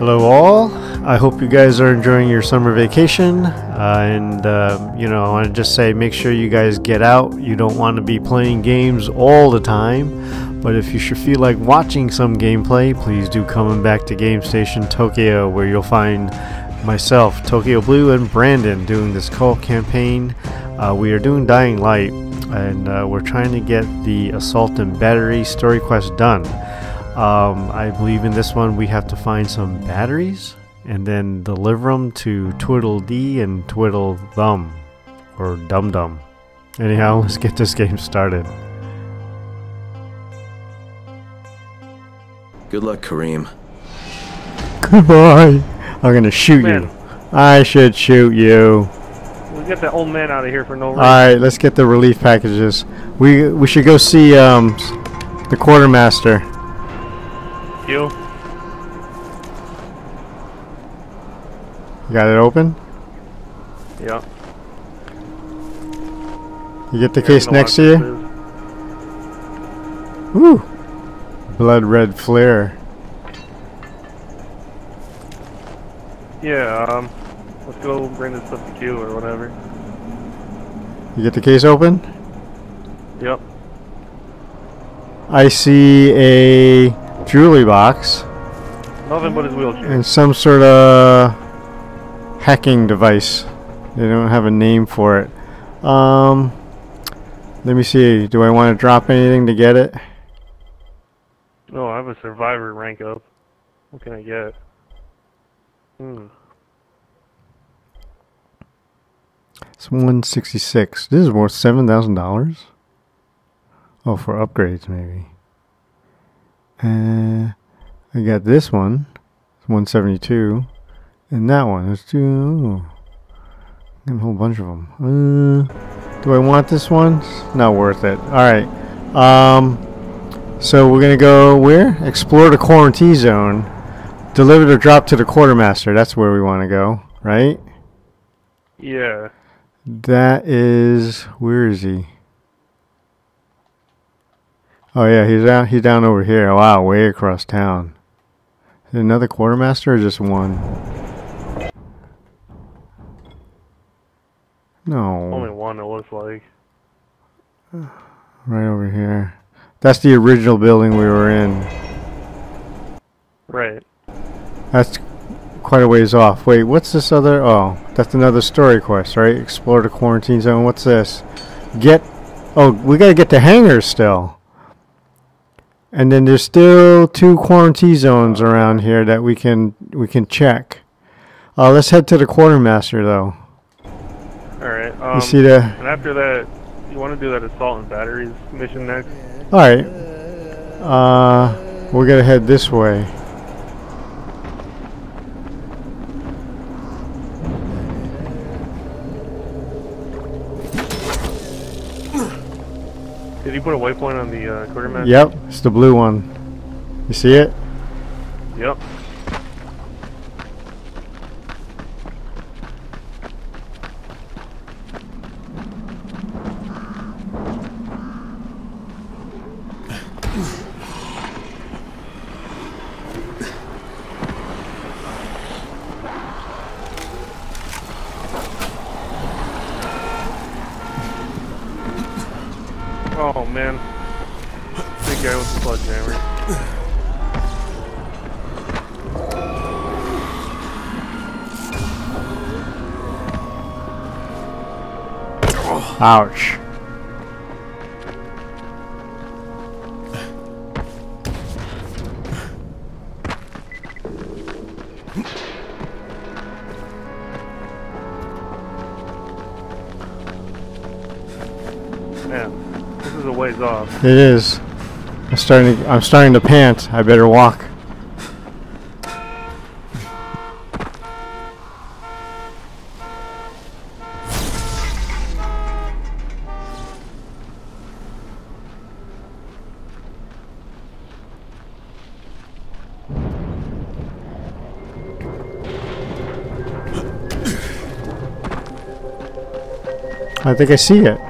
Hello, all. I hope you guys are enjoying your summer vacation. Uh, and, uh, you know, I want to just say make sure you guys get out. You don't want to be playing games all the time. But if you should feel like watching some gameplay, please do come back to Game Station Tokyo, where you'll find myself, Tokyo Blue, and Brandon doing this co-op campaign. Uh, we are doing Dying Light, and uh, we're trying to get the Assault and Battery story quest done. Um, I believe in this one we have to find some batteries and then deliver them to Twiddle D and Twiddle Thumb, or Dum Dum. Anyhow, let's get this game started. Good luck, Kareem. Goodbye. I'm gonna shoot Man. you. I should shoot you. We get that old man out of here for no reason. All right, let's get the relief packages. We we should go see um the quartermaster. You? You got it open? Yeah. You get the case next to you? Woo! Blood red flare. Yeah, um, let's go bring this stuff to Q or whatever. You get the case open? Yep. I see a jewelry box Nothing but his wheelchair. and some sort of hacking device. They don't have a name for it. Um, let me see. Do I want to drop anything to get it? Oh, I have a survivor rank up. What can I get? Hmm. It's 166. This is worth $7,000? Oh, for upgrades, maybe. Uh, I got this one. 172. And that one. It's two. Got a whole bunch of them. Uh, do I want this one? It's not worth it. Alright. Um, so we're going to go where? Explore the quarantine zone. Deliver or drop to the quartermaster. That's where we want to go, right? Yeah. That is where is he? Oh yeah, he's out. He's down over here. Wow, way across town. Another quartermaster or just one? No. Only one, it looks like. right over here. That's the original building we were in. Right. That's quite a ways off. Wait, what's this other? Oh, that's another story quest, right? Explore the quarantine zone. What's this? Get. Oh, we gotta get to hangars still. And then there's still two quarantine zones around here that we can we can check. Uh, let's head to the quartermaster though. Alright, um, you see that? and after that, you want to do that assault and batteries mission next? All right. Uh, we're gonna head this way. Did you put a waypoint on the uh, quartermaster? Yep, it's the blue one. You see it? Yep. Ouch. Man, this is a ways off. It is. I'm starting. To, I'm starting to pant. I better walk. I think I see it.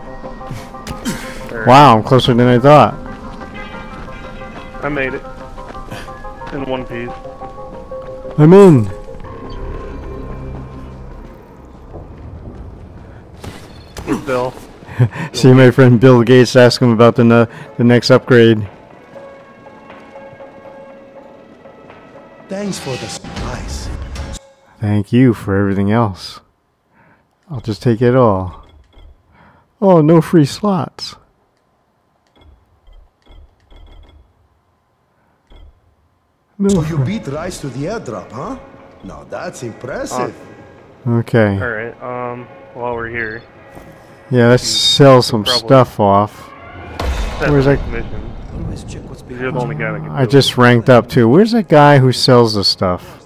Wow, I'm closer than I thought. I made it. In one piece. I'm in. Bill. See my friend Bill Gates ask him about the ne- the next upgrade. Thanks for the supplies. Thank you for everything else. I'll just take it all. Oh, no free slots. No. So you beat Rais to the airdrop, huh? Now that's impressive. Okay. Alright, um, while we're here, Yeah, let's sell some stuff off. Where's the that- mission. Always check what's being You're the only guy that can I just ranked up too. Where's that guy who sells the stuff?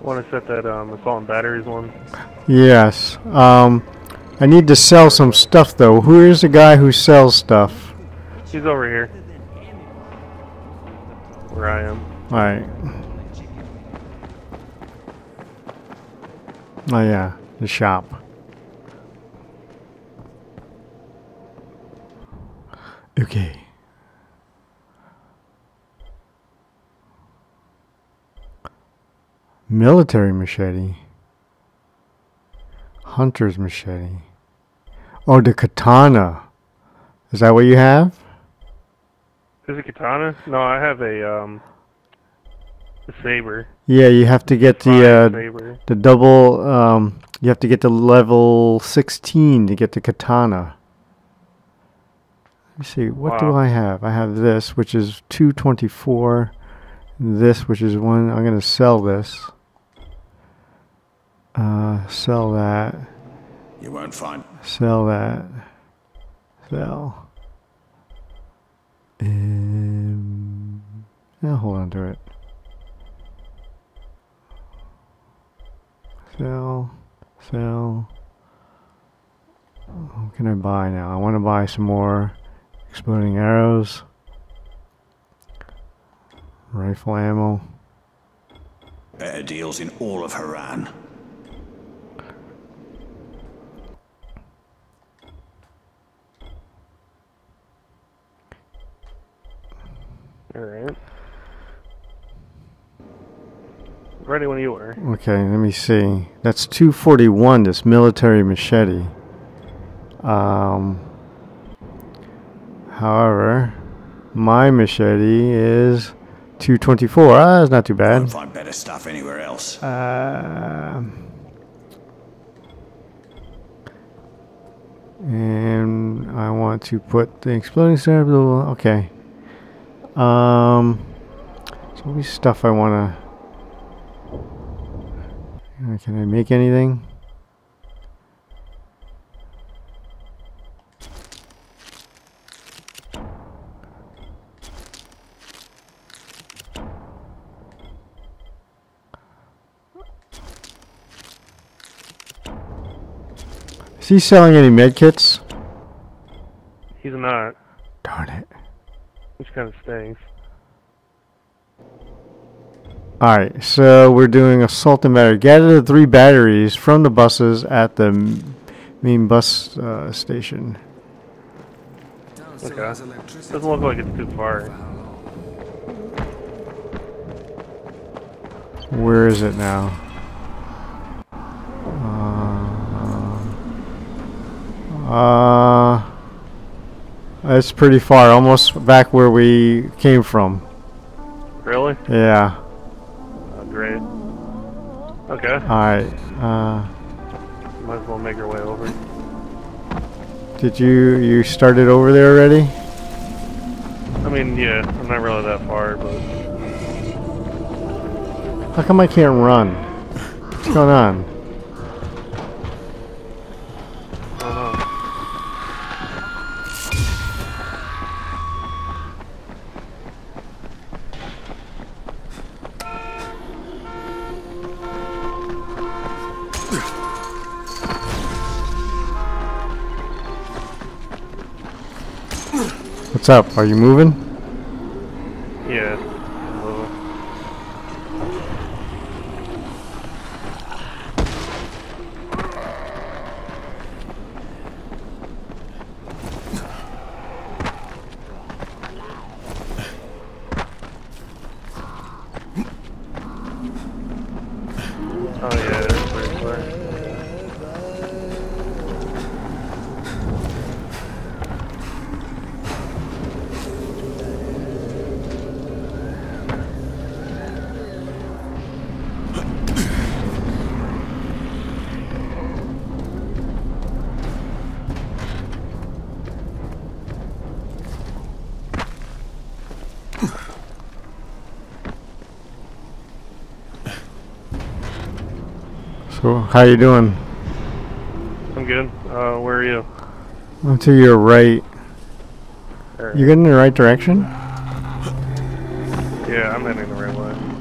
Want to set that um, assault and batteries one? Yes. Um, I need to sell some stuff though. Who is the guy who sells stuff? He's over here. Where I am. All right. Oh yeah, the shop. Okay. Military machete. Hunter's machete. Oh, the katana. Is that what you have? Is it katana? No, I have a um, a saber. Yeah, you have to get the uh, saber. the double. Um, you have to get to level sixteen to get the katana. Let me see. What do I have? I have this, which is two twenty four. This, which is one. I'm gonna sell this. Uh, sell that. You won't find. Sell that. Sell. Um, yeah, hold on to it. Sell. Sell. What can I buy now? I want to buy some more exploding arrows. Rifle ammo. Better deals in all of Harran. All right. Ready when you are. Okay, let me see. That's 241, this military machete. Um, however, my machete is 224. Ah, that's not too Won't bad. find better stuff anywhere else. Um and I want to put the exploding star. Okay. Um, so what stuff I want to. Can I make anything? Is he selling any med kits? He's not, kind of stinks. Alright, so we're doing assault and battery. Gather the three batteries from the buses at the main bus uh, station. Okay. Doesn't look like it's too far. Where is it now? Uh, uh, it's pretty far, almost back where we came from. Really? Yeah. Oh, great. Okay. Alright. Uh, Might as well make our way over. did you you started over there already? I mean, yeah, I'm not really that far, but How come I can't run? What's going on? What's up? Are you moving? Yeah. Well, Oh yeah, there's pretty far. So, how you doing? I'm good. Uh, where are you? I'm to your right. Or- You getting in the right direction? Yeah, I'm heading the right way.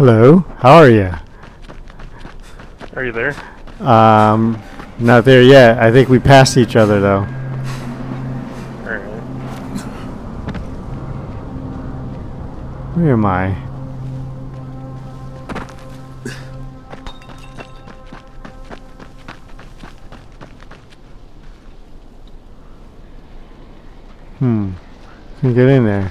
Hello. How are you? Are you there? Um, not there yet. I think we passed each other though. Alright. Where am I? Hmm. Can get in there.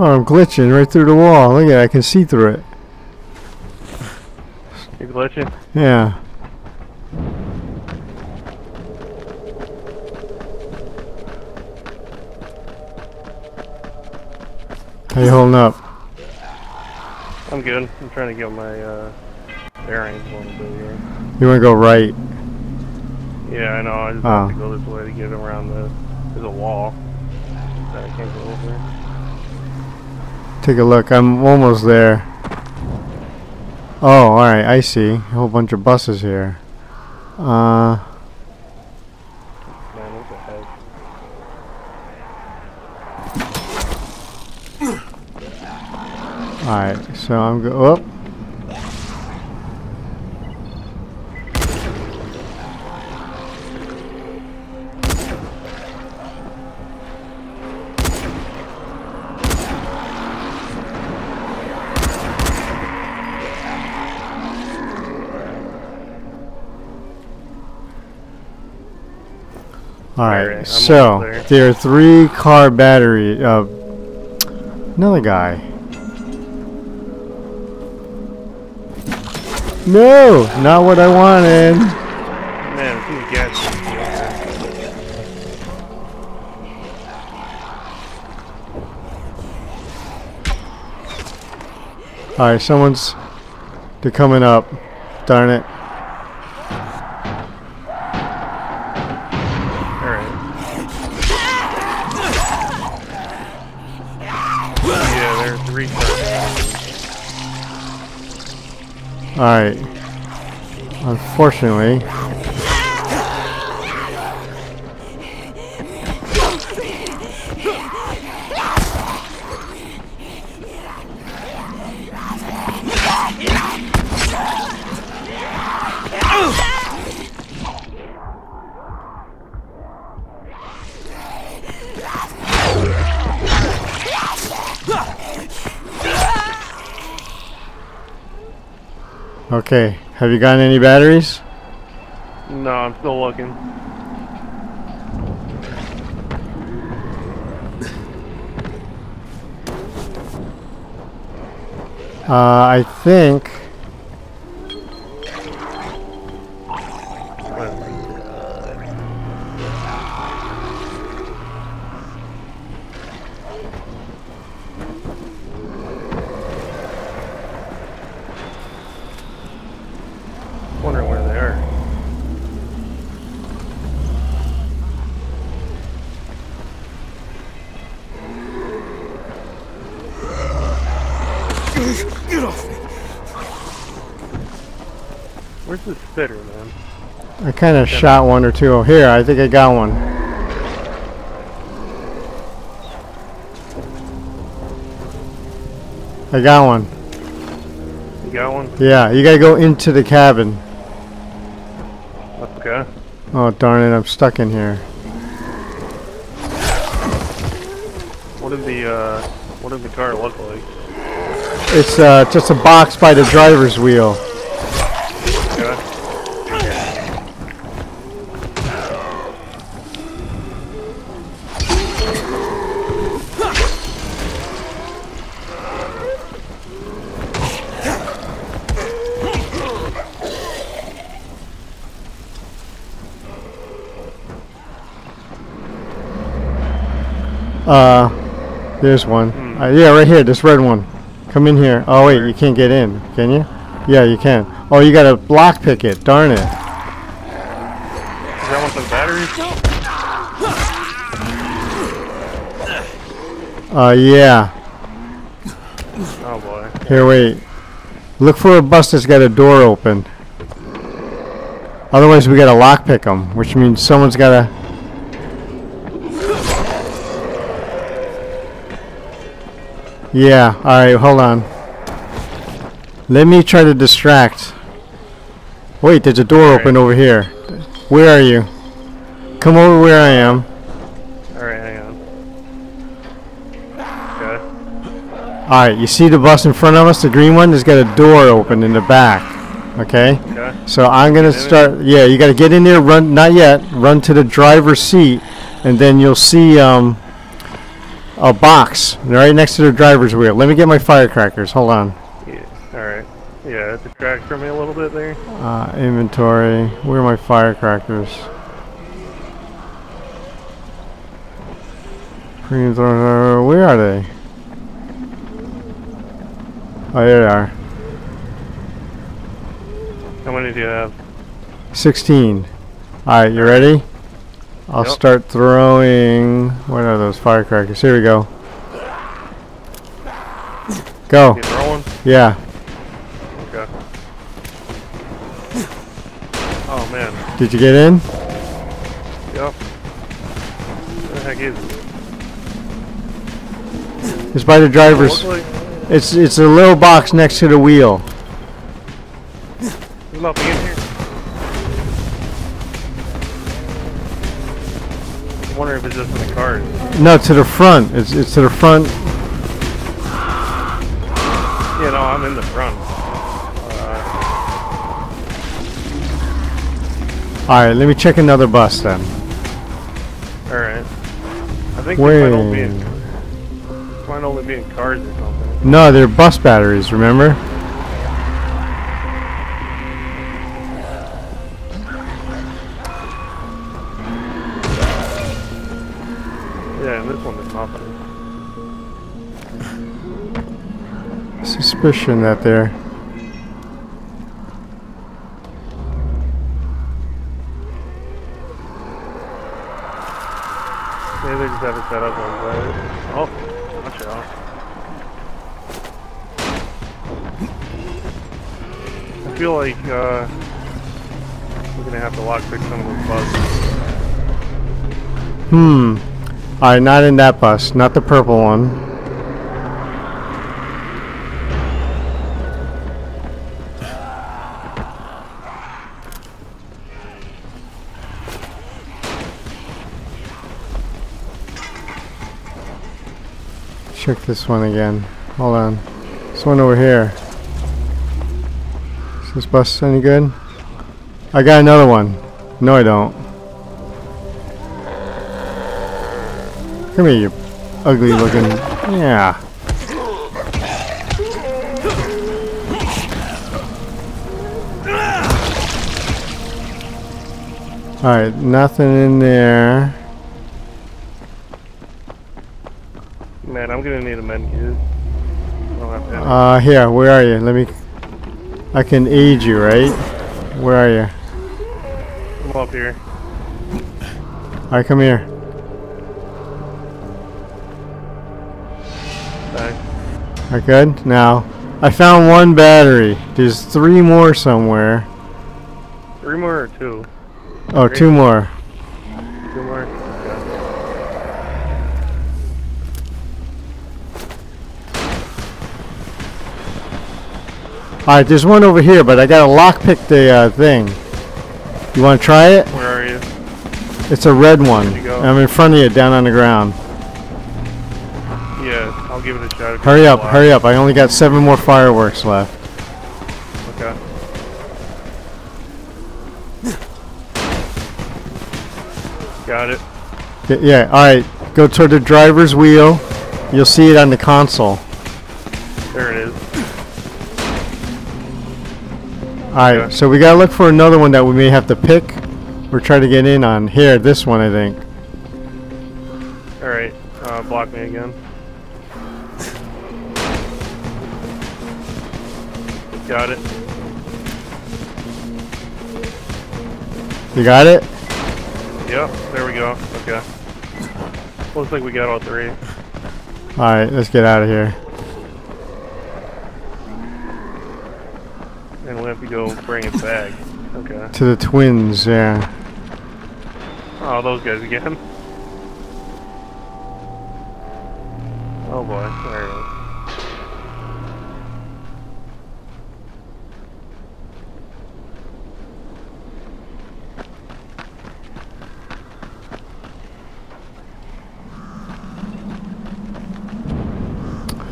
Oh, I'm glitching right through the wall. Look at it, I can see through it. You glitching? Yeah. How you holding up? I'm good. I'm trying to get my uh, bearings a little bit here. You want to go right? Yeah, I know. I just Oh. have to go this way to get around the. There's a wall that I can't go over. Take a look. I'm almost there. Oh, alright. I see. A whole bunch of buses here. Uh, alright. So I'm go. Oh. Alright, Alright, so there. there are three car battery. Uh, another guy. No, not what I wanted. Man, in the gas station. Alright, someone's. They're coming up. Darn it. Alright. Unfortunately. Okay, have you gotten any batteries? No, I'm still looking. Uh, I think. Get off me. Where's the spitter, man? I kind of shot one or two. Oh, here, I think I got one. I got one. You got one? Yeah, you gotta go into the cabin. Okay. Oh, darn it, I'm stuck in here. What did the, uh, what did the car look like? It's uh, just a box by the driver's wheel. Uh, there's one. Uh, yeah, right here, this red one. Come in here. Oh wait, you can't get in, can you? Yeah, you can. Oh, you gotta block pick it. Darn it. Is that one the batteries? Uh, yeah. Oh boy. Here, wait. Look for a bus that's got a door open. Otherwise, we gotta lockpick them, which means someone's gotta. Yeah. All right. Hold on. Let me try to distract. Wait, there's a door Alright. open over here. Where are you? Come over where I am. Alright, hang on. Okay. All right. You see the bus in front of us, the green one? There's got a door open in the back. Okay. Okay. So I'm gonna start. Yeah, you gotta get in there. Run, not yet. Run to the driver's seat, and then you'll see um, a box right next to the driver's wheel. Let me get my firecrackers. Hold on. Yeah. Alright. Yeah, it detracts from me a little bit there. Uh, inventory. Where are my firecrackers? Where are they? Oh, there they are. How many do you have? 16. Alright, you ready? I'll Yep. start throwing. What are those firecrackers? Here we go. Go. You throwing? Yeah. Okay. Oh man. Did you get in? Yep. What the heck is it? It's by the driver's. like It's it's a little box next to the wheel. If it's just in the cars. No, to the front. It's it's to the front. Yeah, no, I'm in the front. Uh, All right, let me check another bus then. alright. I think they might only be in, Wait. might only be in cars or something. No, they're bus batteries. Remember? That. Maybe they just have it set up like that. Oh, watch out. I feel like uh, we're gonna have to lockpick some of those buses. Hmm. All right, not in that bus. Not the purple one. Check this one again. Hold on. This one over here. Is this bus any good? I got another one. No, I don't. Come here, you ugly looking. Yeah. Alright, nothing in there. I'm gonna need a med kit. I don't have. Uh, here, where are you? Let me. I can aid you, right? Where are you? I'm up here. Alright, come here. Thanks. Alright, good. Now, I found one battery. There's three more somewhere. Three more or two? Oh, two more. Two more? Okay. Alright, there's one over here, but I gotta lockpick the uh, thing. You wanna try it? Where are you? It's a red one. You go? I'm in front of you, down on the ground. Yeah, I'll give it a shot. Hurry up, hurry up. I only got seven more fireworks left. Okay. Got it. Yeah, alright. Go toward the driver's wheel. You'll see it on the console. There it is. Alright, Okay. so we gotta look for another one that we may have to pick or try to get in on. Here, this one, I think. Alright, uh, block me again. Got it. You got it? Yep, there we go. Okay. Looks like we got all three. Alright, let's get out of here. And we'll have to go bring it back. Okay. To the twins, yeah. Oh, those guys again. Oh boy, there it is.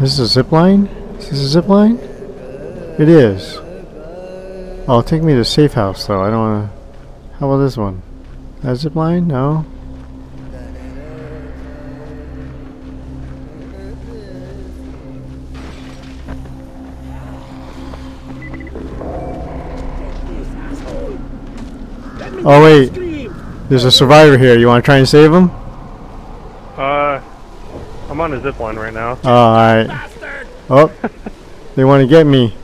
This is a zip line? Is this a zip line? It is. Oh, take me to the safe house though. I don't wanna how about this one? That zip line? No? Oh wait, there's a survivor here. You want to try and save him? Uh, I'm on a zip line right now. Oh, alright. Oh, they want to get me.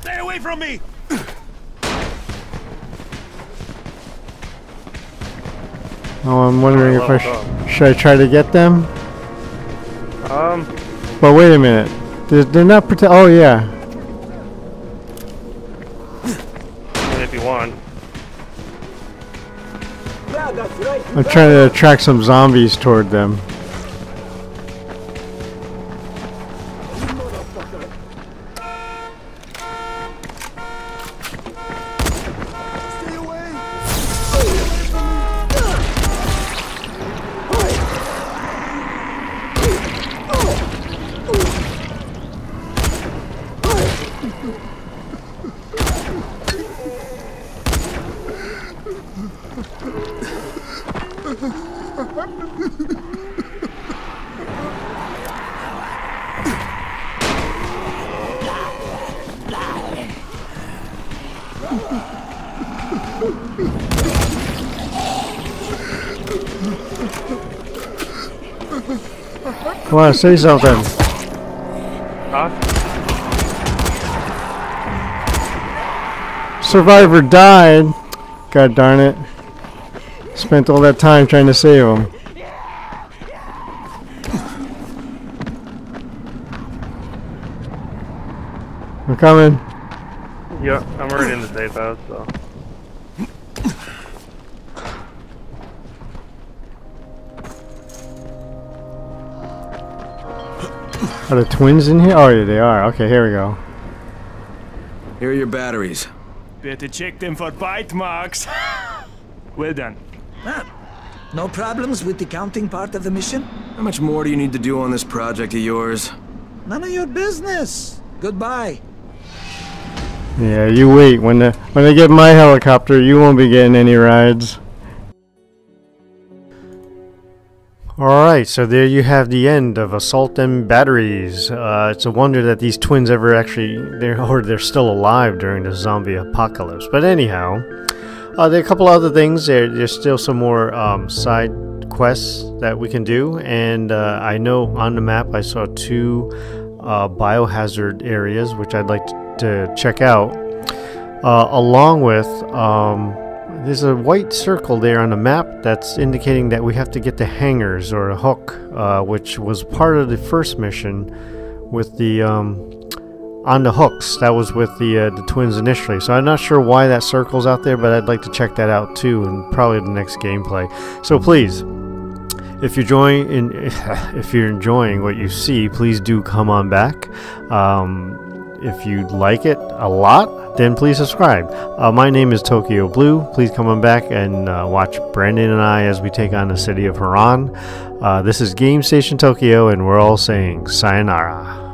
Stay away from me! Oh, I'm wondering if I sh- should I try to get them. Um, But wait a minute, they're, they're not prote- Oh yeah, if you want. I'm trying to attract some zombies toward them. Come on, say something. Huh? Survivor died. God darn it. Spent all that time trying to save him. Coming. Yep, I'm already in the safe house, so. Are the twins in here? Oh, yeah, they are. Okay, here we go. Here are your batteries. Better check them for bite marks. well done. No problems with the counting part of the mission? How much more do you need to do on this project of yours? None of your business. Goodbye. Yeah, you wait. When the when I get my helicopter, you won't be getting any rides. Alright, so there you have the end of Assault and Batteries. Uh, it's a wonder that these twins ever actually, they're, or they're still alive during the zombie apocalypse. But anyhow, uh, there are a couple other things. There, there's still some more um, side quests that we can do. And uh, I know on the map I saw two uh, biohazard areas, which I'd like to, to check out. Uh, along with, um, there's a white circle there on the map that's indicating that we have to get the hangers or a hook, uh, which was part of the first mission with the um, on the hooks. That was with the uh, the twins initially. So I'm not sure why that circle's out there, but I'd like to check that out too, and probably the next gameplay. So please, if you're enjoying if you're enjoying what you see, please do come on back. Um, if you like it a lot, then please subscribe. Uh, my name is Tokyo Blue. Please come on back and uh, watch Brandon and I as we take on the city of Harran. Uh, this is Game Station Tokyo, and we're all saying sayonara.